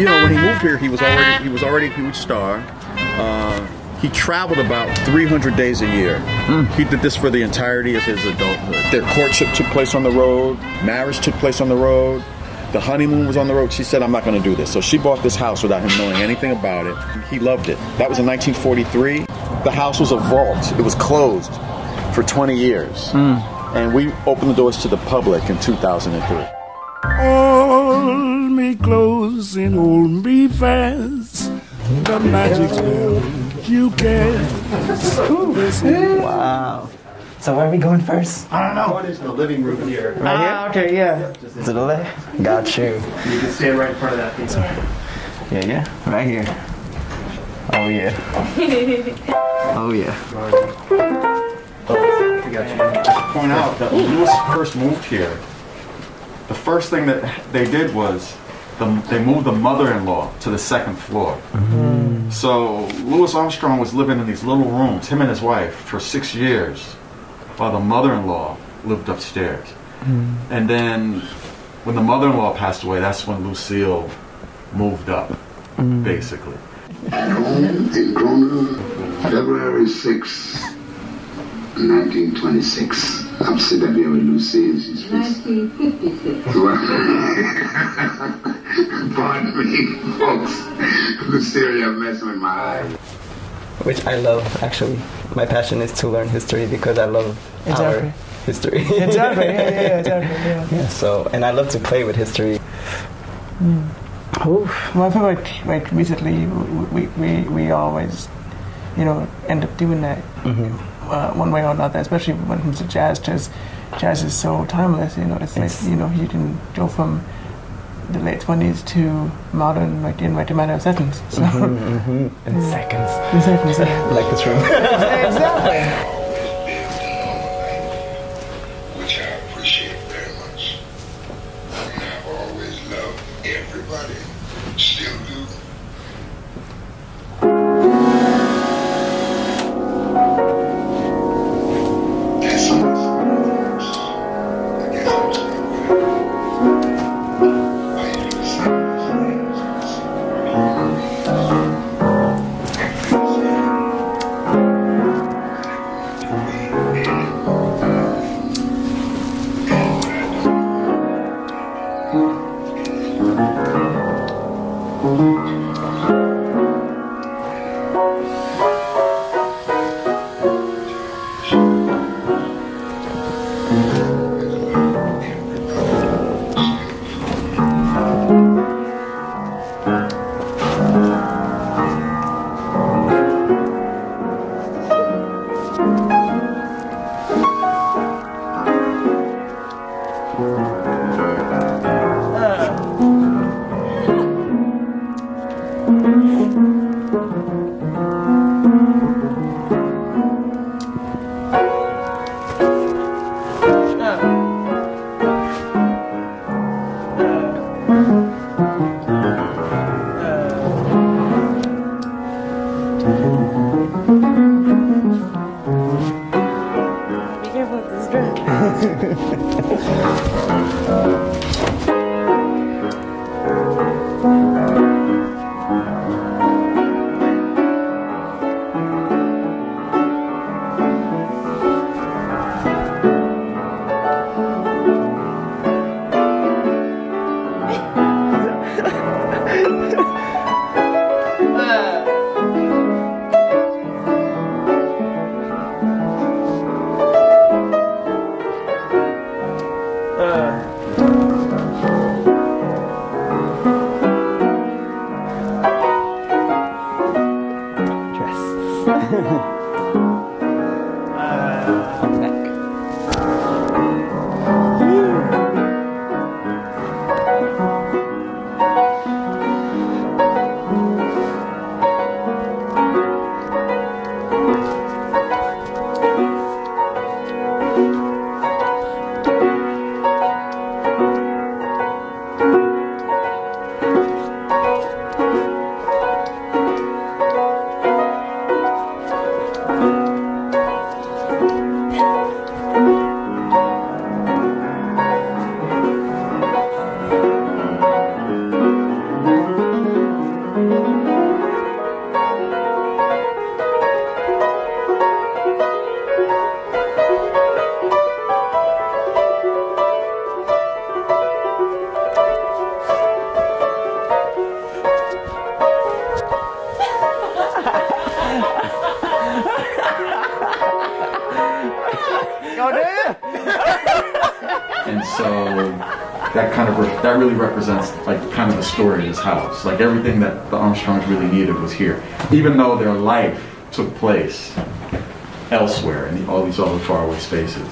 you know, when he moved here, he was already he was already a huge star. Uh, he traveled about 300 days a year. He did this for the entirety of his adulthood. Their courtship took place on the road. Marriage took place on the road. The honeymoon was on the road. She said, "I'm not going to do this." So she bought this house without him knowing anything about it. He loved it. That was in 1943. The house was a vault. It was closed for 20 years, and we opened the doors to the public in 2003. Hold me close and hold me fast. The magic spell you cast. Wow. So where are we going first? I don't know. What is the living room here? Right Ah, okay, yeah. To the left. Got you. You can stand right in front of that piece. Yeah, yeah. Right here. Oh yeah. oh yeah. I got you. Just point out that when Louis first moved here, the first thing that they did was the, they moved the mother-in-law to the second floor. Mm. So Louis Armstrong was living in these little rooms, him and his wife, for six years, while the mother-in-law lived upstairs. Mm. And then when the mother-in-law passed away, that's when Lucille moved up, mm. basically. At home in Corona, February 6, 1926. I'm sitting up here with Lucille. She's 1956. Pardon me, folks. Lucille, you're messing with my eyes. Which I love actually. My passion is to learn history because I love Exactly. our history. Exactly. Yeah, yeah, yeah, exactly. Yeah. Yeah, so and I love to play with history. Hmm. Oof. Well, I feel like like recently we, we, we always, you know, end up doing that mm-hmm. uh, one way or another, especially when it comes to jazz. Jazz, jazz is so timeless. You know, it's like you know you can go from the late twenties to modern like in like a matter of seconds. So mm-hmm, mm-hmm. In seconds. in seconds. Like this room. exactly. Be that kind of re- that really represents like kind of the story of his house. Like everything that the Armstrongs really needed was here, even though their life took place elsewhere in all these other faraway spaces.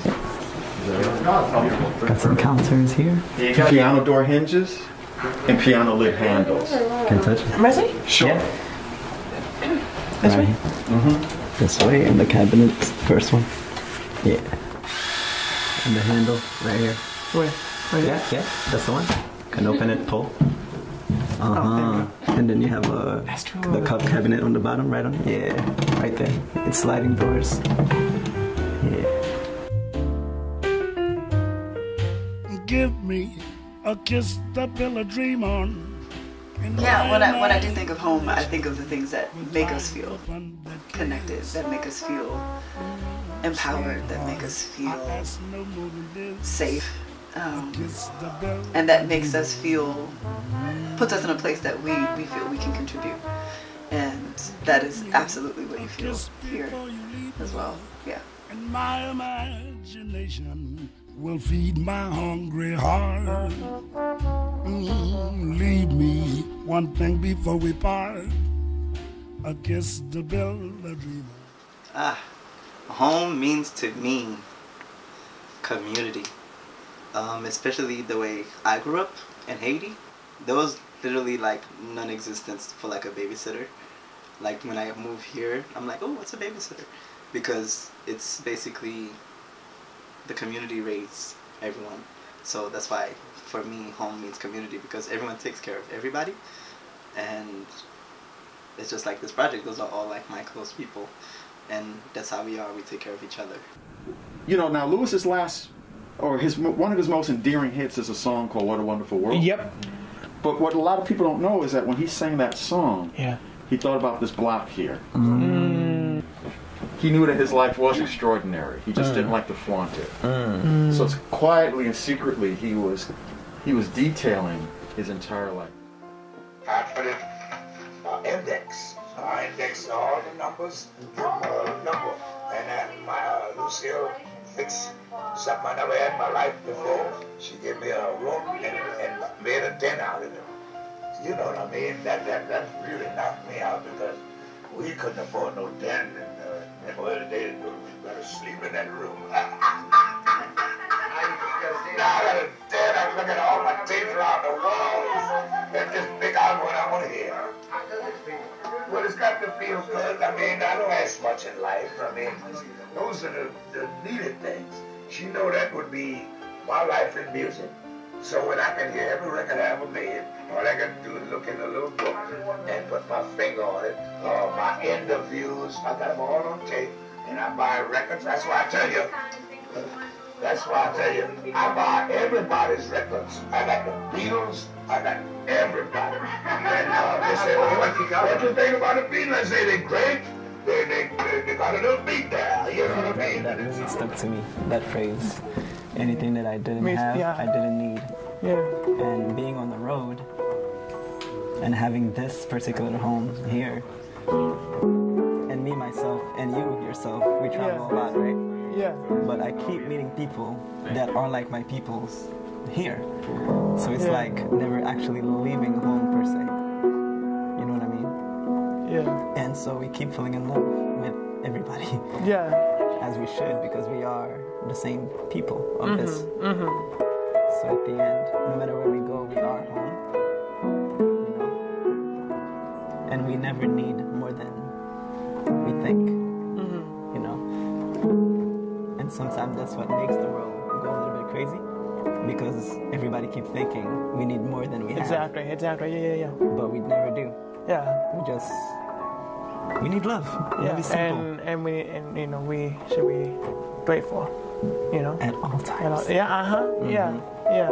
Got some counters here. Piano door hinges and piano lid handles. Can touch it. Mercy? Sure. Yeah. This way? Mm-hmm. This way, and the cabinet, first one. Yeah. And the handle right here. Where? Right Yeah, yeah, that's the one. Can open it, pull. Uh huh. Oh, and then you have uh, That's the cup cabinet on the bottom, right on. Yeah, right there. It's sliding doors. Yeah. Give me a kiss to build a dream on. Yeah, when I when I do think of home, I think of the things that make us feel connected, that make us feel empowered, that make us feel has no more than this. safe, um, Kiss the bell. and that makes us feel puts us in a place that we we feel we can contribute, and that is absolutely what you feel here before you leave as well. Yeah. And my imagination will feed my hungry heart. Mm, leave me one thing before we part. A kiss to build a dream. Ah, home means to me community. Um, especially the way I grew up in Haiti. There was literally like non-existence for like a babysitter. Like when I move here, I'm like, oh, what's a babysitter? Because it's basically the community raised everyone. So that's why for me, home means community because everyone takes care of everybody, and it's just like this project. Those are all like my close people and that's how we are. We take care of each other. You know, now Louis's last, or his one of his most endearing hits is a song called "What a Wonderful World." Yep. But what a lot of people don't know is that when he sang that song, Yeah. he thought about this block here. Mm. He knew that his life was extraordinary. He just mm. didn't like to flaunt it. Mm. So it's quietly and secretly he was he was detailing his entire life. I put it uh, index. So I index uh, all the numbers, give them a number, and then my uh, Lucille fixed something I never had in my life before. She gave me a room and, and made a den out of it. You know what I mean? That that that really knocked me out because we couldn't afford no den. And, uh, and well, they we better sleep in that room. to feel good. I mean, I don't ask much in life. I mean, those are the, the needed things. She know that would be my life in music. So when I can hear every record I ever made, all I to do is look in a little book and put my finger on it. Uh, my interviews, I got them all on tape, and I buy records. That's why I tell you. That's why I tell you, I buy everybody's records. I got the Beatles, I got everybody. And uh, they say, well, what, what you think about the Beatles? I say they're great. They, they, they, they got a little beat there, you know what I mean? That really stuck to me. That phrase. Anything that I didn't Means- have, yeah. I didn't need. Yeah. And being on the road and having this particular home here, and me myself and you yourself, we travel a lot, right? Yeah. But I keep meeting people that are like my peoples here. So it's Yeah. like never actually leaving home per se. You know what I mean? Yeah. And so we keep falling in love with everybody, Yeah. as we should, because we are the same people of Mm-hmm. this. So at the end, no matter where we go, we are home. You know? And we never need more than we think. Sometimes that's what makes the world go a little bit crazy. Because everybody keeps thinking we need more than we have. Exactly. Exactly. Yeah. Yeah. Yeah. But we never do. Yeah. We just we need love. Yeah. Love. And and we and you know we should be grateful. You know. at all times. uh, yeah. Uh huh. Yeah. Yeah.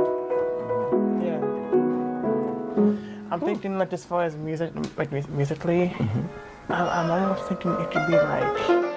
Yeah. I'm thinking like as far as music, like mu- musically, I'm, I'm almost thinking it could be like.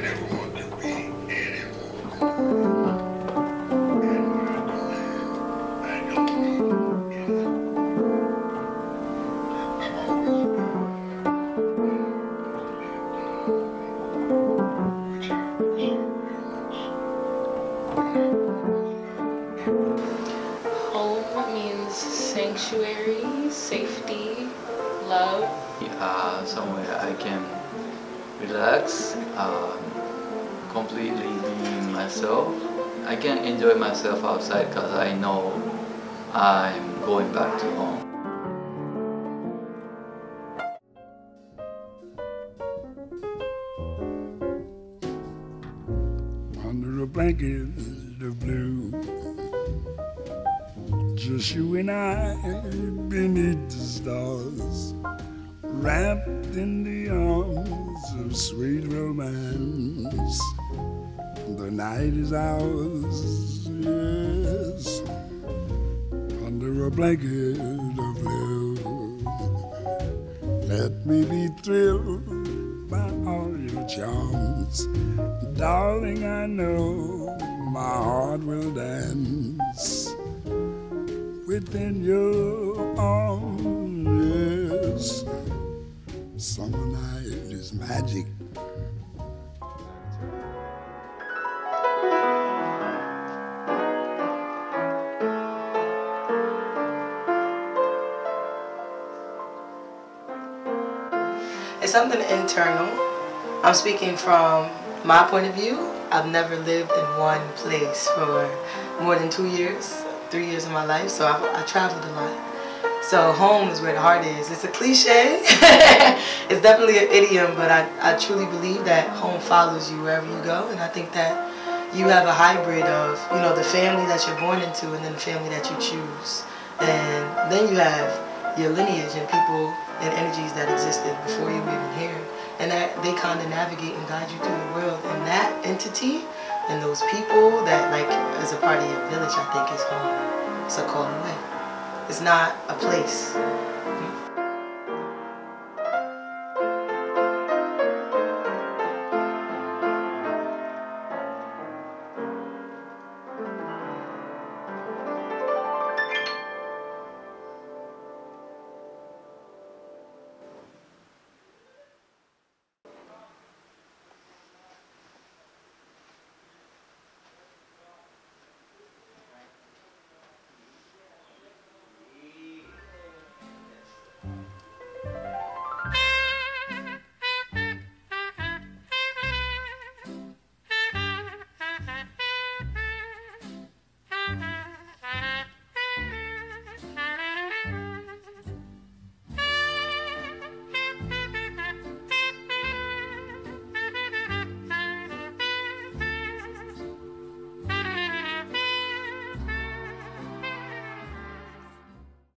Want relax, um, completely being myself. I can enjoy myself outside because I know I'm going back to home. under a blanket of blue. Just you and I beneath the stars, wrapped in the of sweet romance. The night is ours, yes, under a blanket of blue. Let me be thrilled by all your charms. Darling, I know my heart will dance within your arms. Yes, summer night is magic. It's something internal. I'm speaking from my point of view. I've never lived in one place for more than two years, three years of my life, so I've, I traveled a lot. So home is where the heart is. It's a cliche. it's definitely an idiom, but I, I truly believe that home follows you wherever you go, and I think that you have a hybrid of, you know, the family that you're born into and then the family that you choose. And then you have your lineage and people and energies that existed before you were even here. And that they kind of navigate and guide you through the world. And that entity and those people that like as a part of your village, I think is home. It's a call away. It's not a place.